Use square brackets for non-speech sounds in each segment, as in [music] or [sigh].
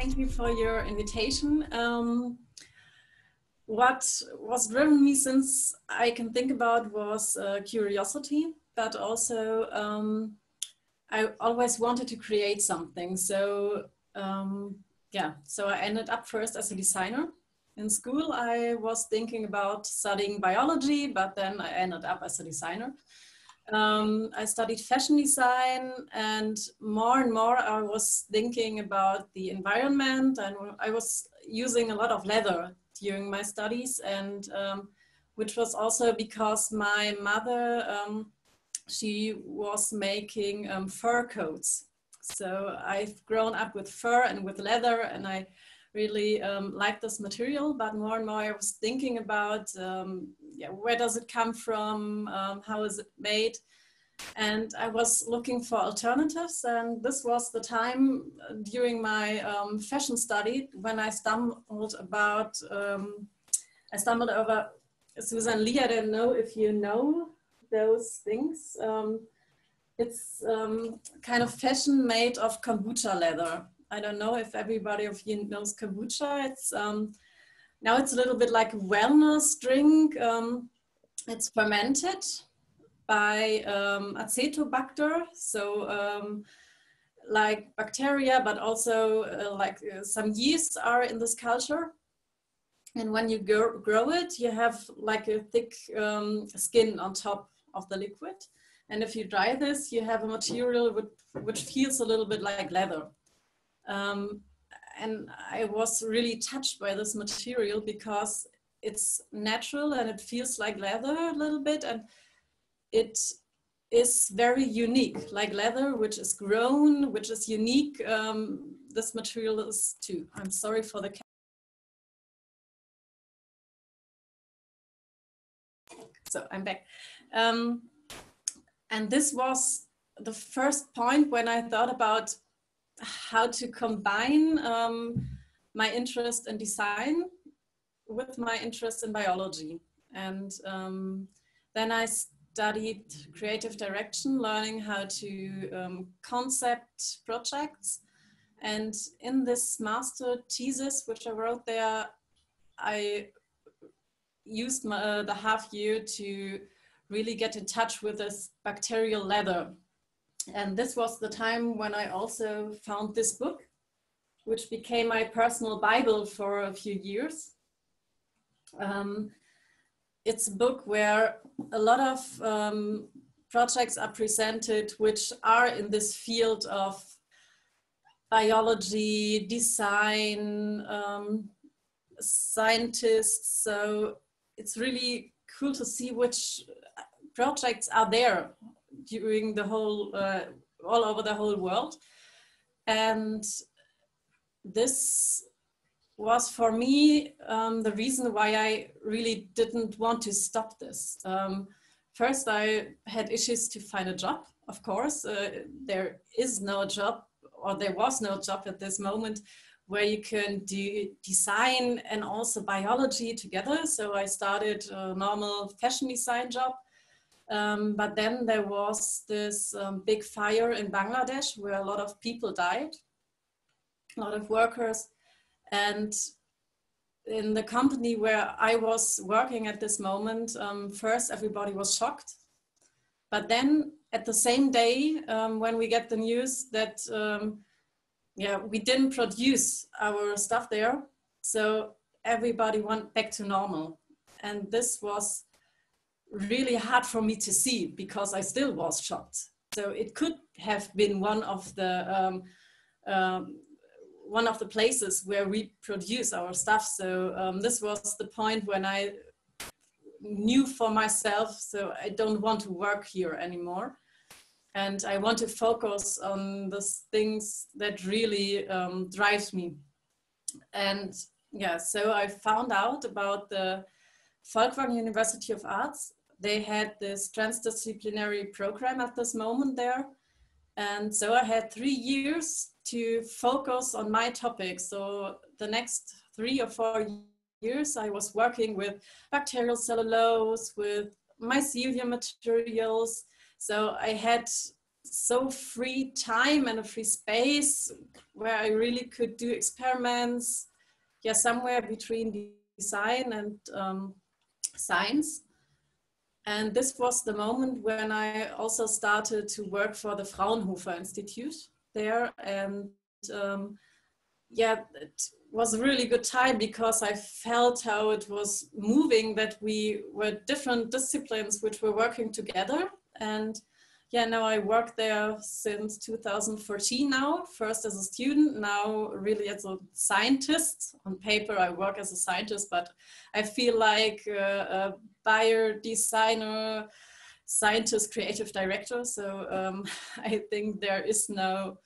thank you for your invitation. Um, what was driven me since I can think about was uh, curiosity, but also um, I always wanted to create something. So um, yeah, so I ended up first as a designer. In school, I was thinking about studying biology, but then I ended up as a designer. Um, I studied fashion design, and more and more I was thinking about the environment, and I was using a lot of leather during my studies, and um, which was also because my mother um, she was making um, fur coats. So I've grown up with fur and with leather, and I really um, like this material. But more and more, I was thinking about um, yeah, where does it come from? Um, how is it made? And I was looking for alternatives, and this was the time during my um, fashion study when I stumbled about. Um, I stumbled over Suzanne Lee. I don't know if you know those things. Um, it's kind of fashion made of kombucha leather. I don't know if everybody of you knows kombucha. It's um, now it's a little bit like a wellness drink. Um, it's fermented by um, acetobacter, so um, like bacteria, but also uh, like uh, some yeasts are in this culture. And when you grow, grow it, you have like a thick um, skin on top of the liquid. And if you dry this, you have a material which, which feels a little bit like leather. Um, and I was really touched by this material because it's natural and it feels like leather a little bit. And it is very unique, like leather, which is grown, which is unique. Um, this material is too. I'm sorry for the so I'm back. Um, and this was the first point when I thought about how to combine um, my interest in design with my interest in biology. And um, then I studied creative direction, learning how to um, concept projects. And in this master thesis, which I wrote there, I used my, uh, the half year to really get in touch with this bacterial leather. And this was the time when I also found this book, which became my personal Bible for a few years. Um, it's a book where a lot of um, projects are presented which are in this field of biology, design, um, scientists. So it's really cool to see which projects are there during the whole, uh, all over the whole world. And this was for me um, the reason why I really didn't want to stop this. Um, first, I had issues to find a job, of course. Uh, there is no job, or there was no job at this moment where you can do design and also biology together. So I started a normal fashion design job. Um, but then there was this um, big fire in Bangladesh where a lot of people died, a lot of workers. And in the company where I was working at this moment, um, first everybody was shocked. But then at the same day, um, when we get the news that um, yeah, we didn't produce our stuff there. So everybody went back to normal. And this was really hard for me to see because I still was shocked. So it could have been one of the um, um, one of the places where we produce our stuff. So um, this was the point when I knew for myself. So I don't want to work here anymore and I want to focus on the things that really um, drives me. And yeah, so I found out about the Folkwang University of Arts. They had this transdisciplinary program at this moment there. And so I had three years to focus on my topic. So the next three or four years, I was working with bacterial cellulose, with mycelium materials, so I had so free time and a free space where I really could do experiments, yeah, somewhere between design and um, science. And this was the moment when I also started to work for the Fraunhofer Institute there. And um, yeah, it was a really good time because I felt how it was moving that we were different disciplines which were working together. And yeah, now I work there since 2014 now, first as a student, now really as a scientist. On paper, I work as a scientist, but I feel like a bio, designer, scientist, creative director. So um, [laughs] I think there is no,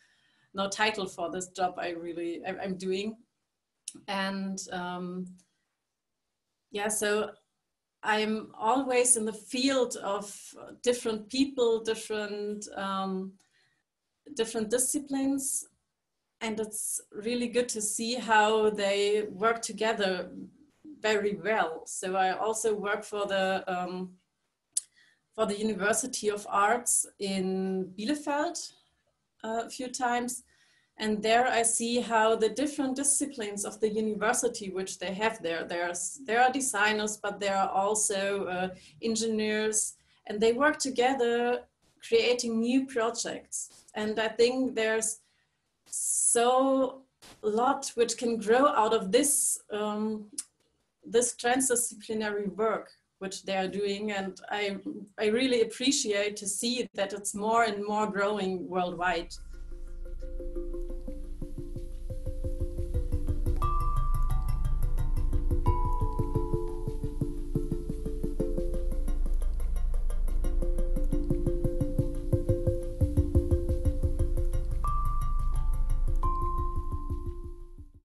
no title for this job I really, I'm doing. And um, yeah, so I'm always in the field of different people, different um, different disciplines, and it's really good to see how they work together very well. So I also work for the um, for the University of Arts in Bielefeld uh, a few times, and there I see how the different disciplines of the university, which they have there, there's, there are designers, but there are also uh, engineers, and they work together creating new projects. And I think there's so a lot which can grow out of this, um, this transdisciplinary work which they are doing. And I, I really appreciate to see that it's more and more growing worldwide.